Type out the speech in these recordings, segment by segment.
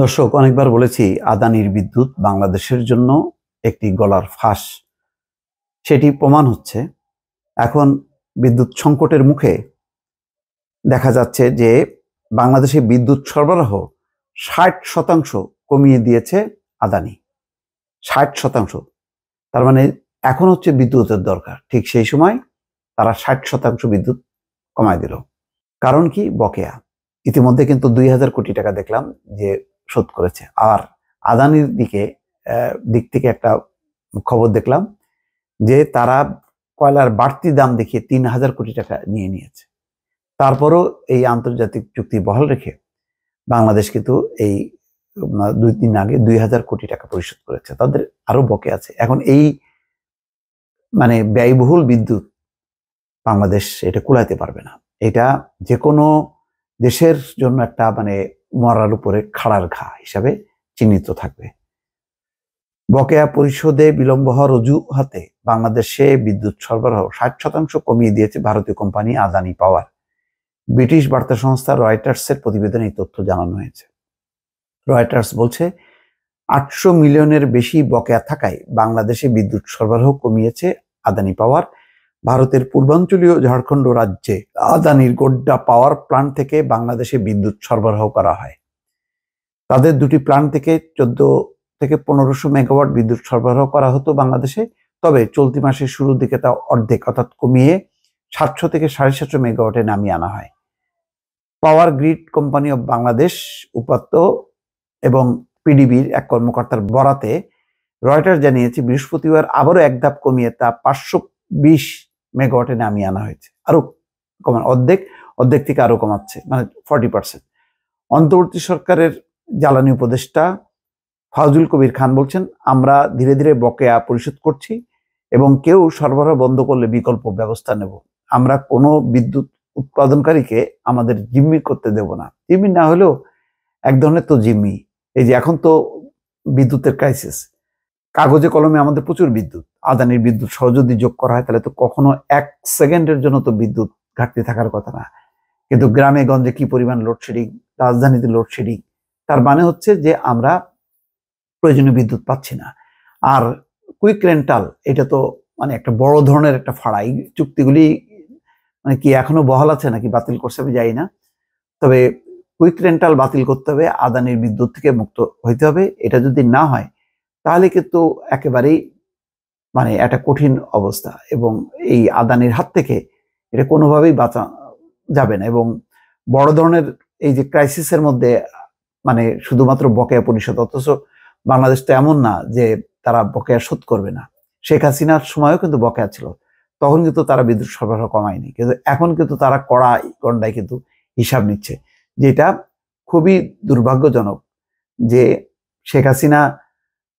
দর্শক, অনেকবার বলেছি, আদানির বিদ্যুৎ বাংলাদেশের জন্য একটি গলার ফাঁস। সেটি প্রমাণ হচ্ছে। এখন বিদ্যুৎ সংকটের মুখে দেখা যাচ্ছে যে বাংলাদেশে বিদ্যুৎ সরবরাহ ষাট শতাংশ কমিয়ে দিয়েছে আদানি। ষাট শতাংশ। তার মানে এখন হচ্ছে বিদ্যুতের দরকার। ঠিক সেই সময় তারা ষাট শতাংশ বিদ্যুৎ কমায় দিল। কারণ কি? বকেয়া। ইতিমধ্যে কিন্তু দুই হাজার কোটি টাকা দেখলাম যে শোধ করেছে। আর আদানির দিকে দিক থেকে একটা খবর দেখলাম যে তারা কয়লার বাড়তি দাম দেখিয়ে তিন হাজার কোটি টাকা নিয়ে নিয়েছে। তারপরও এই আন্তর্জাতিক চুক্তি বহাল রেখে বাংলাদেশ কিন্তু এই দুই দিন আগে দুই হাজার কোটি টাকা পরিশোধ করেছে। তাদের আরও বকে আছে। এখন এই মানে ব্যয়বহুল বিদ্যুৎ বাংলাদেশ এটা কুলাইতে পারবে না। এটা যে কোনো দেশের জন্য একটা মানে মরার উপরে খাড়ার ঘা হিসাবে চিহ্নিত থাকবে। বকেয়া পরিশোধে বিলম্ব হওয়ার অজুহাতে বাংলাদেশে বিদ্যুৎ সরবরাহ ষাট শতাংশ কমিয়ে দিয়েছে ভারতীয় কোম্পানি আদানি পাওয়ার। ব্রিটিশ বার্তা সংস্থা রয়টার্সের প্রতিবেদনে এই তথ্য জানানো হয়েছে। রয়টার্স বলছে, আটশো মিলিয়নের বেশি বকেয়া থাকায় বাংলাদেশে বিদ্যুৎ সরবরাহ কমিয়েছে আদানি পাওয়ার ভারতের পূর্বাঞ্চলীয় ঝাড়খণ্ড রাজ্যে আদানির গোড্ডা পাওয়ার প্ল্যান্ট থেকে বাংলাদেশে বিদ্যুৎ সরবরাহ করা হয়। তাদের দুটি প্ল্যান্ট থেকে চোদ্দ থেকে পনেরোশো মেগাওয়াট বিদ্যুৎ সরবরাহ করা হতো বাংলাদেশে, তবে চলতি মাসের শুরুর দিকে তা অর্ধেক অর্থাৎ কমিয়ে সাতশো থেকে সাড়ে সাতশো মেগাওয়াটে নামিয়ে আনা হয়। Power grid company of Bangladesh উপাত্ত এবং পিডিবির এক কর্মকর্তার বরাতে রয়টার জানিয়েছে, বৃহস্পতিবার আবারও এক ধাপ কমিয়ে তা পাঁচশো বিশ মেগাওয়াটে নামিয়ে আনা হয়েছে। আরও কমান, অর্ধেক অর্ধেক থেকে আরও কমাচ্ছে মানে ফর্টি পার্সেন্ট অন্তর্বর্তী সরকারের জ্বালানি উপদেষ্টা ফাজুল কবির খান বলছেন, আমরা ধীরে ধীরে বকেয়া পরিশোধ করছি এবং কেউ সরবরাহ বন্ধ করলে বিকল্প ব্যবস্থা নেব। আমরা কোনো বিদ্যুৎ উৎপাদনকারীকে আমাদের জিম্মি করতে দেব না। জিম্মি না হলেও এক ধরনের তো জিম্মি। এই যে এখন তো বিদ্যুতের ক্রাইসিস কাগজে কলমে আমাদের প্রচুর বিদ্যুৎ। আদানির বিদ্যুৎ সহ যদি যোগ করা হয়, তাহলে তো কখনো এক সেকেন্ডের জন্য তো বিদ্যুৎ ঘাটতি থাকার কথা না। কিন্তু গ্রামে গঞ্জে কি পরিমাণ লোডশেডিং রাজধানীতে লোডশেডিং তার মানে হচ্ছে যে আমরা প্রয়োজনীয় বিদ্যুৎ পাচ্ছি না। আর কুইক রেন্টাল এটা তো মানে একটা বড় ধরনের একটা ফাড়া। এই চুক্তিগুলি মানে কি এখনও বহাল আছে নাকি বাতিল করছে আমি যাই না। তবে কুইক রেন্টাল বাতিল করতে হবে, আদানির বিদ্যুৎ থেকে মুক্ত হইতে হবে। এটা যদি না হয়, তাহলে কিন্তু একেবারেই মানে একটা কঠিন অবস্থা এবং এই আদানির হাত থেকে এটা কোনোভাবেই বাঁচা যাবে না এবং বড় ধরনের এই যে ক্রাইসিসের মধ্যে মানে শুধুমাত্র বকেয়া পরিষদ অথচ বাংলাদেশ তো এমন না যে তারা বকেয়া শোধ করবে না। শেখ হাসিনার সময়ও কিন্তু বকেয়া ছিল, তখন কিন্তু তারা বিদ্যুৎ সরবরাহ কমায়নি, কিন্তু এখন কিন্তু তারা কড়া গন্ডায় কিন্তু হিসাব নিচ্ছে, যেটা খুবই দুর্ভাগ্যজনক যে শেখ হাসিনা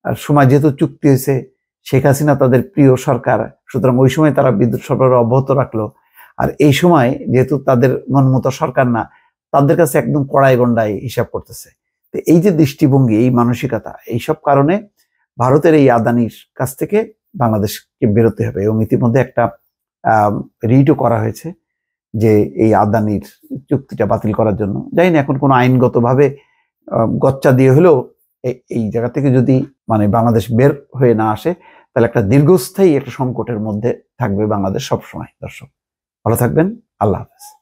সময় যেহেতু চুক্তি হয়েছে শেখ হাসিনা তাদের প্রিয় সরকার, সুতরাং ওই সময় তারা বিদ্যুৎ সরবরাহ অব্যাহত রাখল। আর এই সময় যেহেতু তাদের মনমতো সরকার না, তাদের কাছে একদম কড়াই গন্ডায় হিসাব করতেছে। তো এই যে দৃষ্টিভঙ্গি, এই মানসিকতা, এইসব কারণে ভারতের এই আদানির কাছ থেকে বাংলাদেশকে বেরোতে হবে এবং ইতিমধ্যে একটা রিটও করা হয়েছে যে এই আদানির চুক্তিটা বাতিল করার জন্য। জানি না, এখন কোনো আইনগতভাবে গচ্চা দিয়ে হলেও এই জায়গা থেকে যদি মানে বাংলাদেশ বের হয়ে না আসে, তাহলে একটা দীর্ঘস্থায়ী একটা সংকটের মধ্যে থাকবে বাংলাদেশ সবসময়, দর্শক। ভালো থাকবেন, আল্লাহ হাফেজ।